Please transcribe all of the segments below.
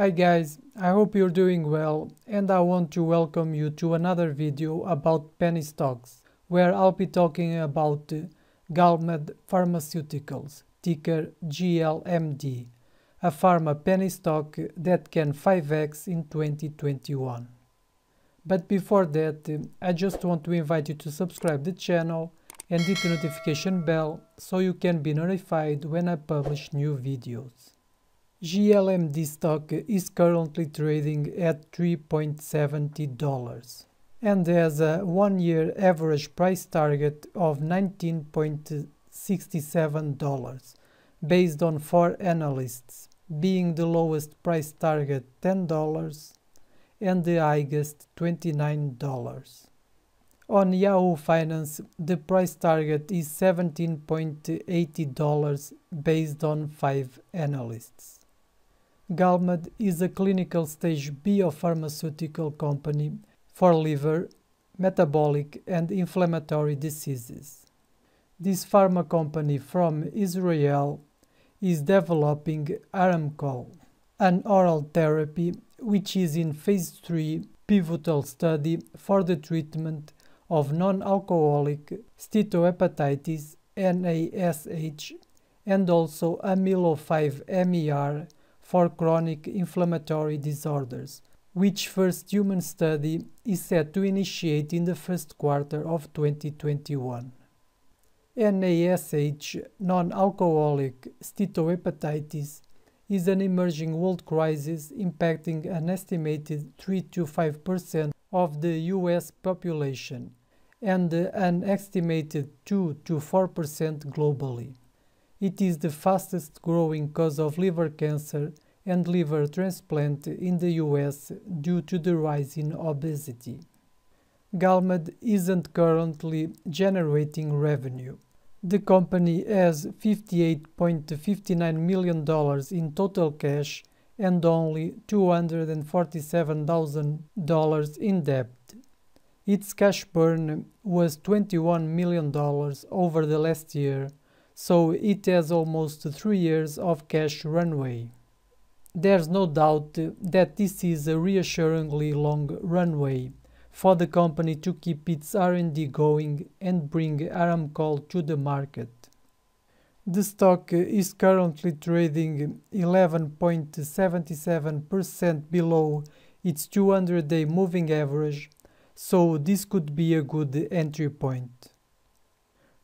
Hi guys, I hope you're doing well and I want to welcome you to another video about penny stocks where I'll be talking about GalMed Pharmaceuticals, ticker GLMD, a pharma penny stock that can 5x in 2021. But before that, I just want to invite you to subscribe the channel and hit the notification bell so you can be notified when I publish new videos. GLMD stock is currently trading at $3.70 and has a one-year average price target of $19.67 based on four analysts, being the lowest price target $10 and the highest $29. On Yahoo Finance, the price target is $17.80 based on 5 analysts. GalMed is a clinical stage biopharmaceutical company for liver, metabolic and inflammatory diseases. This pharma company from Israel is developing Aramchol, an oral therapy which is in phase 3 pivotal study for the treatment of non-alcoholic steatohepatitis NASH and also Amilo 5 MER for chronic inflammatory disorders, which first human study is set to initiate in the first quarter of 2021. NASH, non-alcoholic steatohepatitis, is an emerging world crisis impacting an estimated 3 to 5% of the US population and an estimated 2 to 4% globally. It is the fastest growing cause of liver cancer and liver transplant in the US due to the rise in obesity. GalMed isn't currently generating revenue. The company has $58.59 million in total cash and only $247,000 in debt. Its cash burn was $21 million over the last year so it has almost three years of cash runway. There's no doubt that this is a reassuringly long runway for the company to keep its R&D going and bring Aramchol to the market. The stock is currently trading 11.77% below its 200-day moving average, so this could be a good entry point.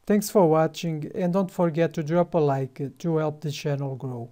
Thanks for watching and don't forget to drop a like to help the channel grow.